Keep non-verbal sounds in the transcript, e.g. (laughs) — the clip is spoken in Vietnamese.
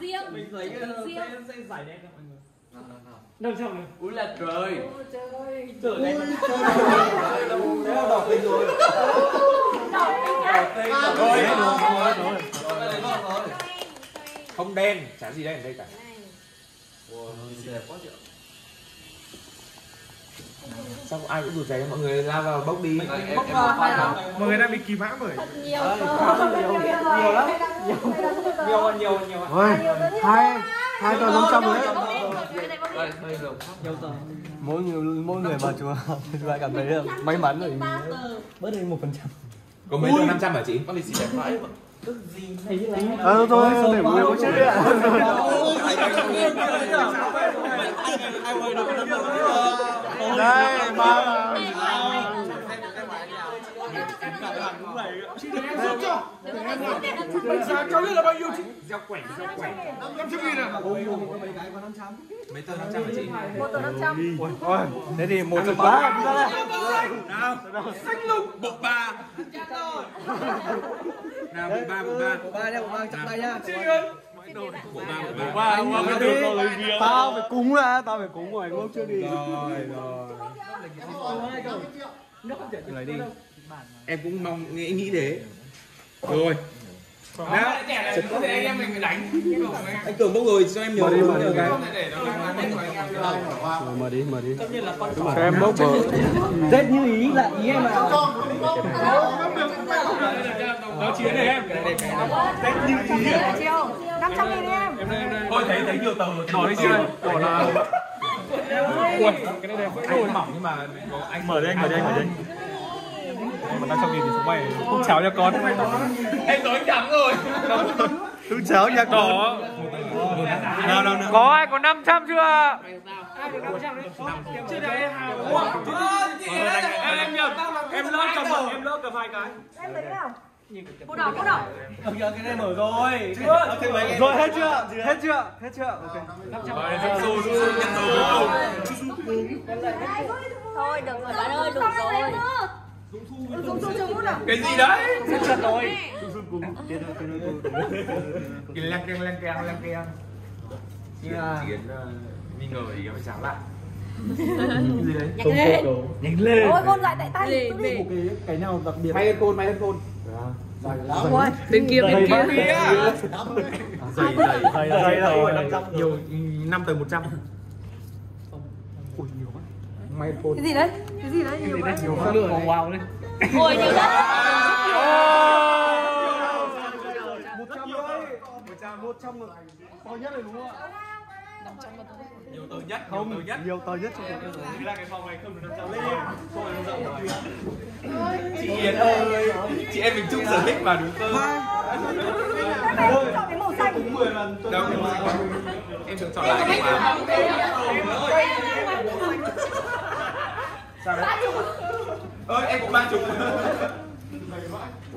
riêng. Mình lấy cái sẽ sẽ giải đen cho mọi người. Năm trăm này. úi là trời Trời. trời đen Thế là đỏ tình rồi. Rồi, rồi, rồi. Không đen, chả gì đen ở đây cả. đẹp quá chị ạ Sao ai cũng rụt rè mọi người lao vào bốc đi. mọi người đang bị kìm hãm bởi nhiều Nhiều lắm. nhiều nhiều nhiều Ôi, hai hai tờ năm trăm rồi đấy. đây đây được nhiều tờ Mỗi người mỗi người vào chùa lại cảm thấy là may mắn rồi. Bớt đi một phần trăm. Có mấy tờ 500 hả chị? con lì xì đẹp mà tức gì thấy như thế Ờ thôi, để mọi người có chết đấy ạ. Đây, ba Đánh giá cao nhất là bao nhiêu chị? Gieo quẩy, gieo quẩy. 500 nghìn à? Mấy tờ 500 hả chị? một tờ năm trăm Ôi, thế thì một ta đây. Nào, xanh lục bộ ba. Nào, bộ ba, bộ ba. Bộ ba nha, bộ ba chặt tay nha. Bộ ba, của ba của ba của ba cái đường lấy vía tao phải cúng đã tao phải cúng ngoài anh chưa đi rồi rồi lấy đi em cũng mong nghĩ nghĩ thế rồi Đã. anh em mình đánh anh tưởng bốc rồi cho em nhớ mở đi mở đi mở đi mở đi cho em bốc bờ rất như ý là ý em là đó chiến này em rất như ý 500 nghìn em Thôi thấy thấy nhiều tờ Đỏ đi chưa? Đỏ là... Ui, cái này đẹp quá mỏng nhưng mà anh mở đi anh mở đi anh mở đi mà 500 nghìn thì chúng mày không cháo cho con Em nói trắng rồi Không cháo cho con. Có ai có 500 chưa? Ai được 500 đấy? Chưa đấy em Em lỡ cầm em lỡ cả hai cái. Em lấy nào? Cô đỏ cô đỏ Giờ cái này mở rồi. Rồi hết chưa? Hết chưa? Hết chưa? Ok. thôi được rồi bạn ơi đủ rồi cái gì đấy Hết chưa rồi. cái leng keng leng keng leng keng. Chiến chiến nghi ngờ ý phải cháo lại. Cái gì đấy? nhanh lên. Nhanh lên. ôi con lại tại tay Lề, tôi đi. Lề. Cái cái nào đặc biệt? May hơn côn, may hơn côn. bên kia bên kia. Dày dày. Dày dày. Dày. Nhiều 5 tờ 100. May côn. cái gì đấy? Cái gì đấy? Nhiều quá. Nhiều nữa Wow đấy. Ôi nhiều đấy một trăm một trăm một trăm to nhất rồi đúng không ạ Nhiều tờ nhất, không nhiều tờ nhất. nhiều tờ nhất trong cuộc đời Thế là cái phòng này không được 500 lên Không phải 500 là Chị Yến ơi, chị em mình chung sở thích mà đúng không? các không chọn cái màu xanh Đâu, em được chọn lại cái mà. Sao đấy? Ơi, em cũng ba chục. (laughs)